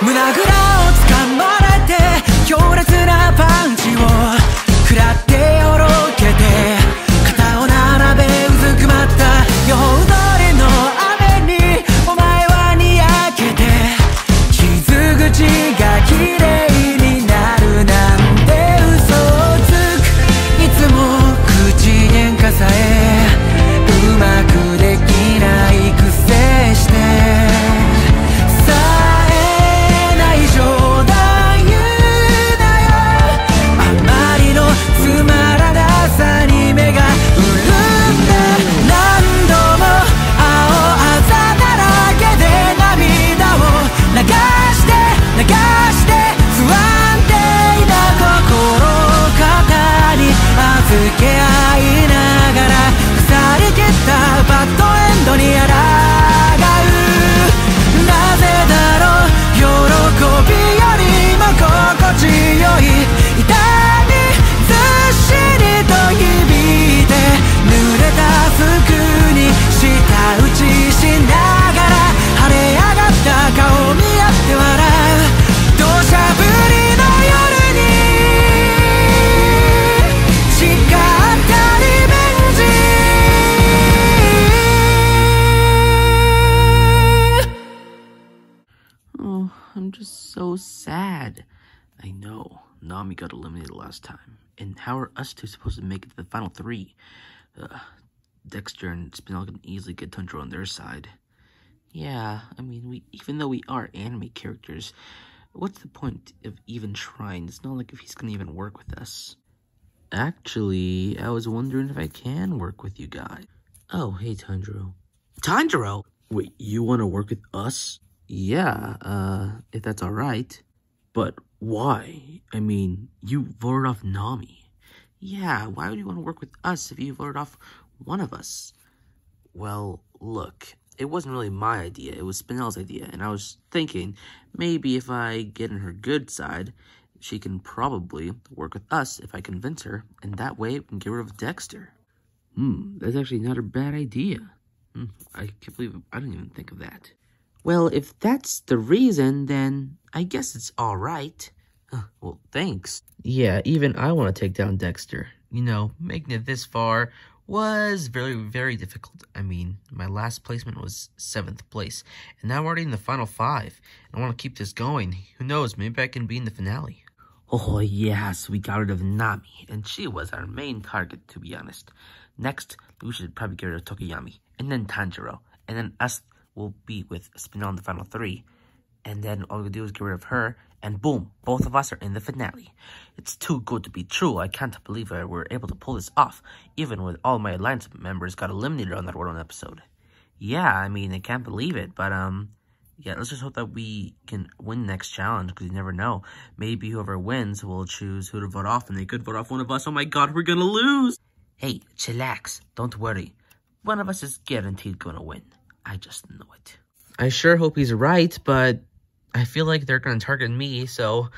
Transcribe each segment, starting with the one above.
胸ぐらをつかまえ sad. I know. Nami got eliminated last time. And how are us two supposed to make it to the final three? Uh, Dexter and Spinel can easily get Tanjiro on their side. Yeah, I mean, we even though we are anime characters, what's the point of even trying? It's not like if he's gonna even work with us. Actually, I was wondering if I can work with you guys. Oh, hey, Tanjiro. Tanjiro? Wait, you want to work with us? Yeah, uh, if that's alright. But why? I mean, you voted off Nami. Yeah, why would you want to work with us if you voted off one of us? Well, look, it wasn't really my idea, it was Spinel's idea, and I was thinking maybe if I get in her good side, she can probably work with us if I convince her, and that way we can get rid of Dexter. Hmm, that's actually not a bad idea. Hmm, I can't believe I didn't even think of that. Well, if that's the reason, then I guess it's alright. well, thanks. Yeah, even I want to take down Dexter. You know, making it this far was very, very difficult. I mean, my last placement was 7th place, and now I'm already in the final 5. I want to keep this going. Who knows, maybe I can be in the finale. Oh, yes, we got rid of Nami, and she was our main target, to be honest. Next, we should probably get rid of Tokoyami, and then Tanjiro, and then us will be with Spinel in the final three. And then all we do is get rid of her, and boom, both of us are in the finale. It's too good to be true. I can't believe I were able to pull this off, even with all my alliance members got eliminated on that one episode. Yeah, I mean, I can't believe it, but um, yeah, let's just hope that we can win next challenge, because you never know. Maybe whoever wins will choose who to vote off, and they could vote off one of us. Oh my god, we're gonna lose! Hey, chillax. Don't worry. One of us is guaranteed gonna win. I just know it. I sure hope he's right, but I feel like they're gonna target me, so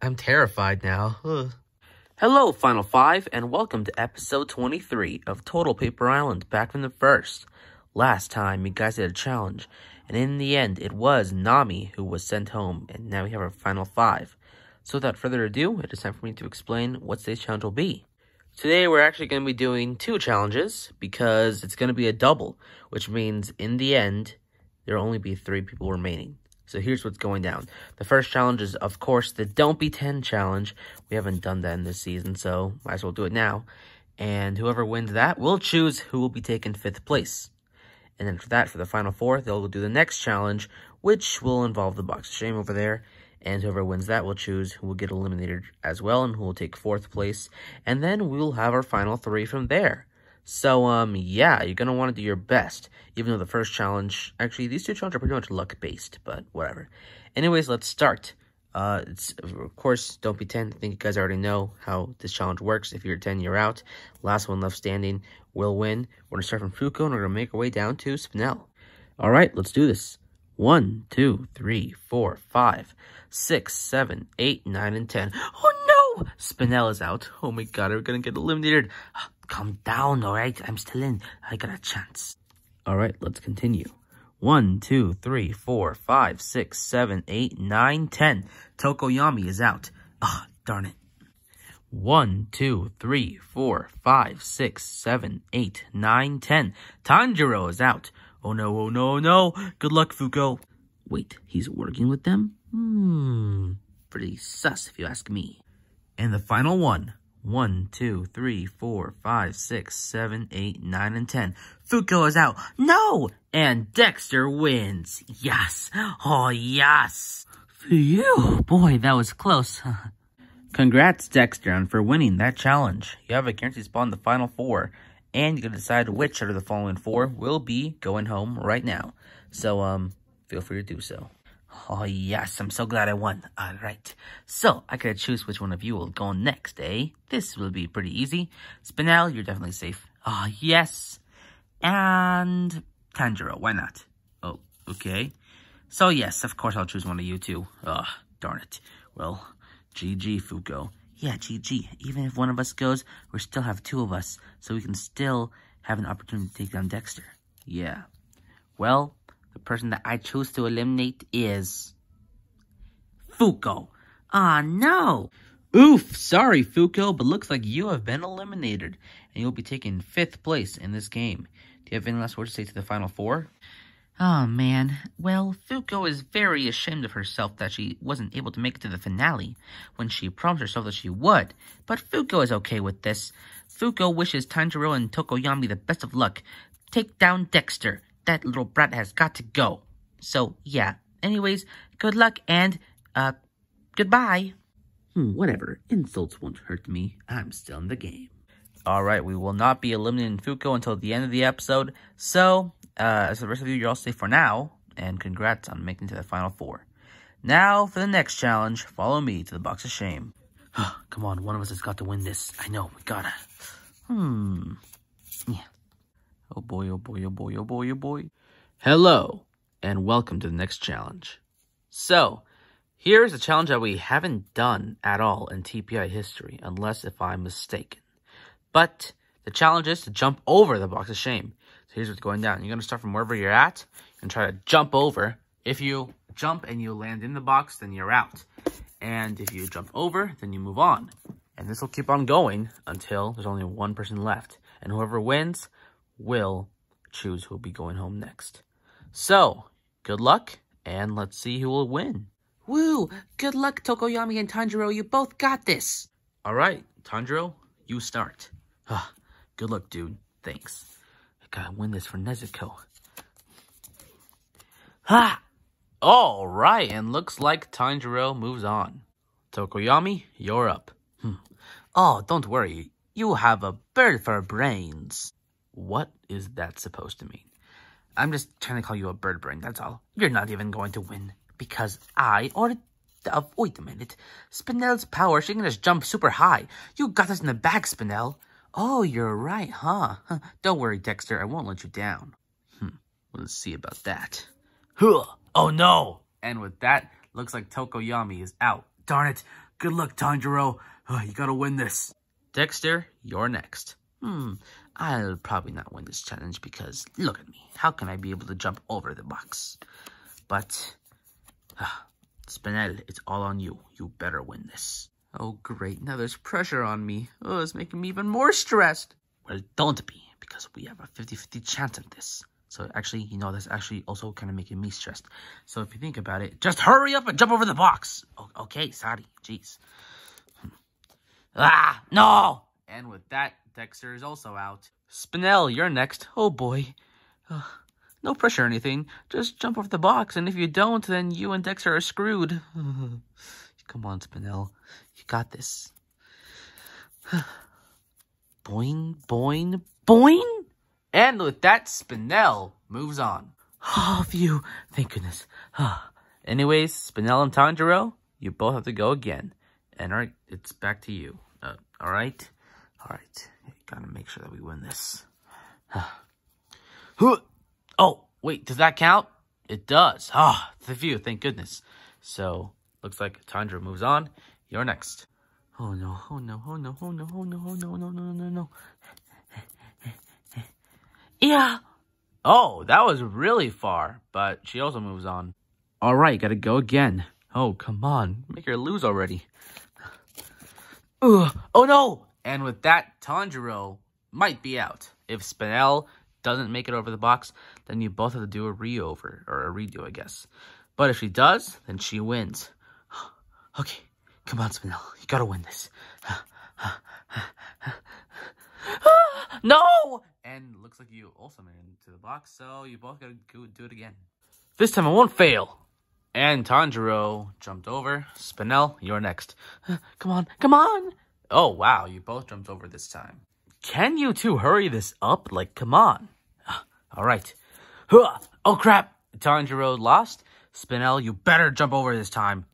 I'm terrified now. Ugh. Hello, Final Five, and welcome to episode 23 of Total Paper Island, back from the first. Last time, you guys did a challenge, and in the end, it was Nami who was sent home, and now we have our final five. So without further ado, it is time for me to explain what today's challenge will be. Today, we're actually going to be doing two challenges, because it's going to be a double, which means in the end, there will only be three people remaining. So here's what's going down. The first challenge is, of course, the Don't Be 10 challenge. We haven't done that in this season, so might as well do it now. And whoever wins that will choose who will be taken fifth place. And then for that, for the final four, they'll do the next challenge, which will involve the box of shame over there. And whoever wins that will choose who will get eliminated as well and who will take fourth place. And then we will have our final three from there. So, um, yeah, you're gonna want to do your best. Even though the first challenge, actually, these two challenges are pretty much luck-based, but whatever. Anyways, let's start. Uh, of course, don't be 10. I think you guys already know how this challenge works. If you're 10, you're out. Last one left standing will win. We're gonna start from Fuko, and we're gonna make our way down to Spinel. All right, let's do this. One, two, three, four, five, six, seven, eight, nine, and 10. Oh, no! Spinel is out. Oh, my God, are we're gonna get eliminated. Calm down, all right? I'm still in. I got a chance. All right, let's continue. One, two, three, four, five, six, seven, eight, nine, ten. Tokoyami is out. Ah, oh, darn it. One, two, three, four, five, six, seven, eight, nine, ten. Tanjiro is out. Oh no, oh no, oh no. Good luck, Fuko. Wait, he's working with them? Hmm, pretty sus if you ask me. And the final one. One, two, three, four, five, six, seven, eight, nine, and ten. Fuko is out. No! And Dexter wins. Yes. Oh, yes. Phew. Boy, that was close. Congrats, Dexter, on for winning that challenge. You have a guaranteed spot in the final four, and you can decide which out of the following four will be going home right now. So, um, feel free to do so. Oh, yes, I'm so glad I won. All right. So, I gotta choose which one of you will go next, eh? This will be pretty easy. Spinel, you're definitely safe. Oh, yes. And Tanjiro, why not? Oh, okay. So, yes, of course I'll choose one of you two. Ugh, darn it. Well, GG, Fuko. Yeah, GG. Even if one of us goes, we still have two of us, so we can still have an opportunity to take down Dexter. Yeah. Well, the person that I chose to eliminate is... Fuko. Ah, no! Oof, sorry, Fuko, but looks like you have been eliminated, and you'll be taking fifth place in this game. Do you have any last words to say to the final four? Oh, man. Well, Fuko is very ashamed of herself that she wasn't able to make it to the finale when she promised herself that she would. But Fuko is okay with this. Fuko wishes Tanjiro and Tokoyami the best of luck. Take down Dexter. That little brat has got to go. So, yeah. Anyways, good luck and, uh, goodbye. Hmm, whatever. Insults won't hurt me. I'm still in the game. Alright, we will not be eliminating Fuko until the end of the episode. So, uh, as the rest of you, you're all safe for now, and congrats on making it to the final four. Now, for the next challenge, follow me to the box of shame. Come on, one of us has got to win this. I know, we gotta. Hmm. Yeah. Oh boy, oh boy, oh boy, oh boy, oh boy. Hello, and welcome to the next challenge. So, here's a challenge that we haven't done at all in TPI history, unless if I'm mistaken. But, the challenge is to jump over the box of shame. Here's what's going down. You're going to start from wherever you're at and try to jump over. If you jump and you land in the box, then you're out. And if you jump over, then you move on. And this will keep on going until there's only one person left. And whoever wins will choose who will be going home next. So, good luck, and let's see who will win. Woo! Good luck, Tokoyami and Tanjiro. You both got this. All right, Tanjiro, you start. good luck, dude. Thanks. Gotta win this for Nezuko. Ha! All right, and looks like Tanjiro moves on. Tokoyami, you're up. Hmm. Oh, don't worry. You have a bird for brains. What is that supposed to mean? I'm just trying to call you a bird brain, that's all. You're not even going to win. Because I, or... Wait a minute. Spinel's power, she can just jump super high. You got this in the bag, Spinel. Oh, you're right, huh? Don't worry, Dexter. I won't let you down. Hmm. Let's see about that. Huh. Oh, no. And with that, looks like Tokoyami is out. Darn it. Good luck, Tanjiro. You gotta win this. Dexter, you're next. Hmm. I'll probably not win this challenge because look at me. How can I be able to jump over the box? But, uh, Spinel, it's all on you. You better win this. Oh, great. Now there's pressure on me. Oh, it's making me even more stressed. Well, don't be, because we have a 50-50 chance of this. So actually, you know, that's actually also kind of making me stressed. So if you think about it, just hurry up and jump over the box. Oh, okay, sorry. Jeez. Hmm. Ah, no! And with that, Dexter is also out. Spinel, you're next. Oh, boy. No pressure or anything. Just jump off the box, and if you don't, then you and Dexter are screwed. Come on, Spinel. You got this. boing, boing, boing! And with that, Spinel moves on. Oh, phew. Thank goodness. Anyways, Spinel and Tanjiro, you both have to go again. And alright, it's back to you. Uh, alright? Alright. Gotta make sure that we win this. oh, wait, does that count? It does. Ah, oh, the view, thank goodness. So, looks like Tanjiro moves on. You're next. Oh no, oh no, oh no, oh no, oh no, oh no, no, no, no, no. Yeah. Oh, that was really far, but she also moves on. All right, gotta go again. Oh, come on. Make her lose already. Ugh. Oh, no! And with that, Tanjiro might be out. If Spinel doesn't make it over the box, then you both have to do a re-over, or a redo, I guess. But if she does, then she wins. Okay, come on, Spinel. You gotta win this. no! And looks like you also made it into the box, so you both gotta go do it again. This time I won't fail. And Tanjiro jumped over. Spinel, you're next. come on, come on! Oh, wow, you both jumped over this time. Can you two hurry this up? Like, come on. All right. Oh, crap. Tanjiro lost. Spinel, you better jump over this time.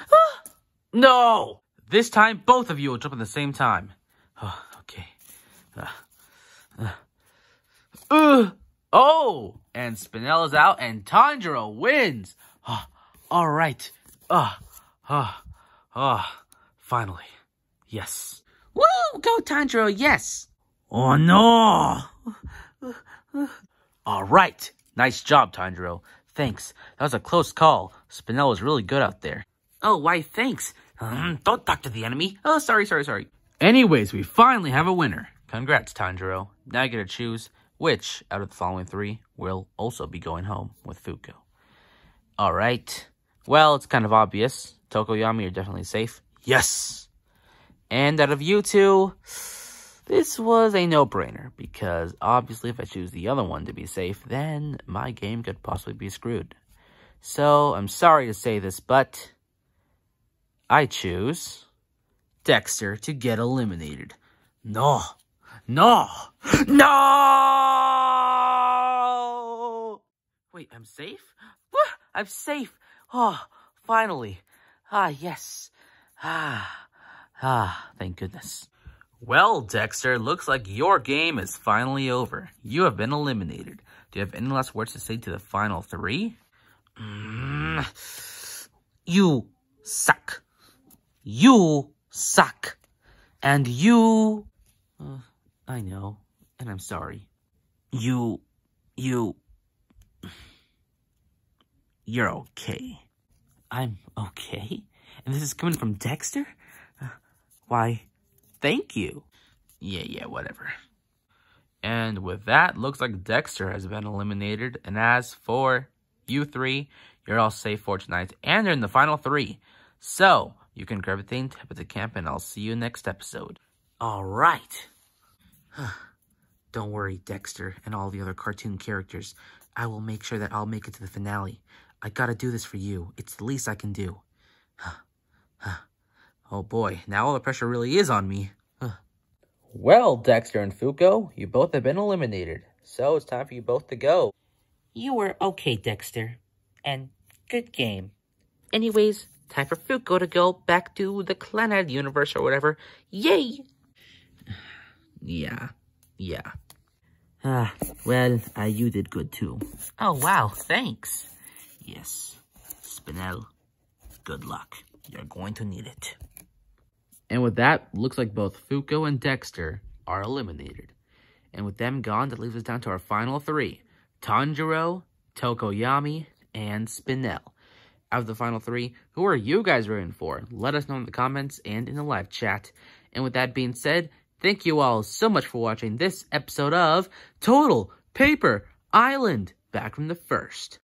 no! This time, both of you will jump at the same time. Oh, okay. Uh, oh! And Spinel is out, and Tanjiro wins. all right. Ah, ah, ah. Finally. Yes. Woo! Go, Tanjiro, yes! Oh, no! All right. Nice job, Tanjiro. Thanks. That was a close call. Spinel was really good out there. Oh, why, thanks. Um, don't talk to the enemy. Oh, sorry, sorry, sorry. Anyways, we finally have a winner. Congrats, Tanjiro. Now you get to choose which out of the following three will also be going home with Fuko. All right. Well, it's kind of obvious. Tokoyami, you're definitely safe. Yes! And out of you two, this was a no-brainer, because obviously if I choose the other one to be safe, then my game could possibly be screwed. So, I'm sorry to say this, but I choose Dexter to get eliminated. No! No! No! Wait, I'm safe? I'm safe! Oh, finally. Ah, yes. Ah, ah, thank goodness. Well, Dexter, looks like your game is finally over. You have been eliminated. Do you have any last words to say to the final three? Mm, you suck. You suck. And you... Uh, I know, and I'm sorry. You... You... You're okay. I'm okay? And this is coming from Dexter? Uh, why, Thank you. Yeah, yeah, whatever. And with that, looks like Dexter has been eliminated. And as for you three, you're all safe for tonight. And you're in the final three. So, you can grab a thing, tip it to camp, and I'll see you next episode. All right. Don't worry, Dexter and all the other cartoon characters. I will make sure that I'll make it to the finale. I gotta do this for you. It's the least I can do. Oh boy, now all the pressure really is on me. well, Dexter and Fuko, you both have been eliminated. So it's time for you both to go. You were okay, Dexter. And good game. Anyways, time for Fuko to go back to the Clannad universe or whatever. Yay! yeah, yeah. Ah, well, uh, you did good too. Oh, wow, thanks. Yes, Spinel, good luck. You're going to need it. And with that, looks like both Fuko and Dexter are eliminated. And with them gone, that leaves us down to our final three. Tanjiro, Tokoyami, and Spinel. Out of the final three, who are you guys rooting for? Let us know in the comments and in the live chat. And with that being said, thank you all so much for watching this episode of Total Paper Island, back from the first.